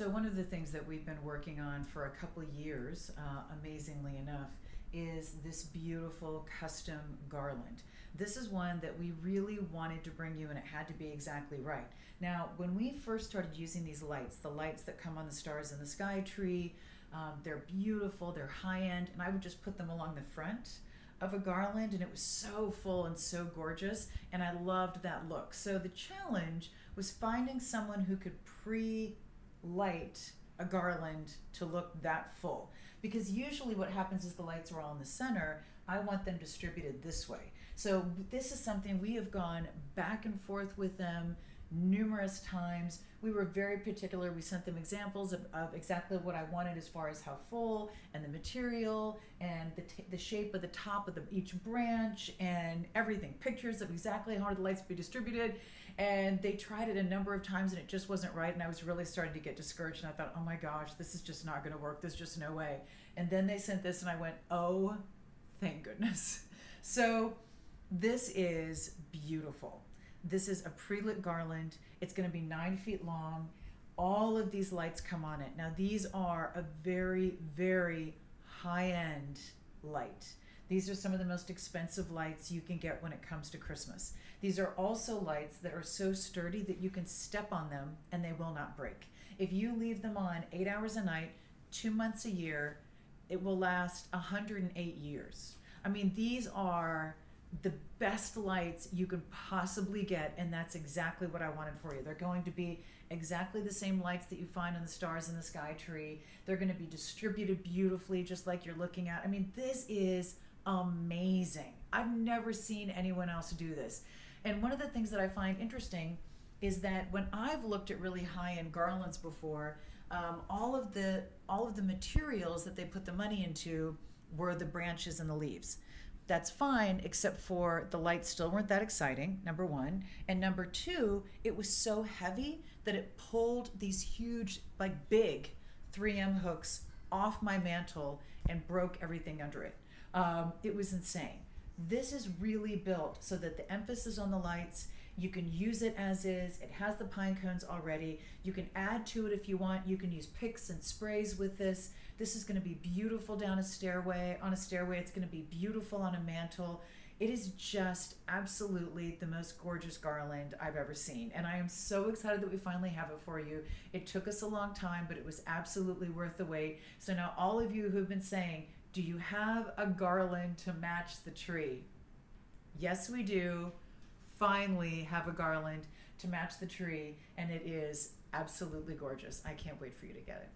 So, one of the things that we've been working on for a couple years, uh, amazingly enough, is this beautiful custom garland. This is one that we really wanted to bring you, and it had to be exactly right. Now, when we first started using these lights, the lights that come on the stars in the sky tree, um, they're beautiful, they're high end, and I would just put them along the front of a garland, and it was so full and so gorgeous, and I loved that look. So, the challenge was finding someone who could pre light a garland to look that full. Because usually what happens is the lights are all in the center. I want them distributed this way. So this is something we have gone back and forth with them numerous times. We were very particular. We sent them examples of, of exactly what I wanted as far as how full and the material and the, the shape of the top of the, each branch and everything. Pictures of exactly how the lights be distributed. And they tried it a number of times and it just wasn't right. And i was really starting to get discouraged. And i thought oh my gosh this is just not going to work. There's just no way. And then they sent this and i went oh thank goodness. So this is beautiful this is a pre-lit garland it's going to be nine feet long all of these lights come on it now these are a very very high-end light these are some of the most expensive lights you can get when it comes to Christmas. These are also lights that are so sturdy that you can step on them and they will not break. If you leave them on eight hours a night, two months a year, it will last 108 years. I mean, these are the best lights you can possibly get, and that's exactly what I wanted for you. They're going to be exactly the same lights that you find on the stars in the sky tree. They're going to be distributed beautifully, just like you're looking at. I mean, this is amazing. I've never seen anyone else do this. And one of the things that I find interesting is that when I've looked at really high-end garlands before, um, all of the all of the materials that they put the money into were the branches and the leaves. That's fine, except for the lights still weren't that exciting, number one. And number two, it was so heavy that it pulled these huge, like big 3M hooks off my mantle and broke everything under it. Um, it was insane. This is really built so that the emphasis on the lights, you can use it as is. It has the pine cones already. You can add to it if you want. You can use picks and sprays with this. This is going to be beautiful down a stairway. On a stairway, it's going to be beautiful on a mantle. It is just absolutely the most gorgeous garland I've ever seen. And I am so excited that we finally have it for you. It took us a long time, but it was absolutely worth the wait. So now, all of you who've been saying, do you have a garland to match the tree? Yes, we do. Finally, have a garland to match the tree, and it is absolutely gorgeous. I can't wait for you to get it.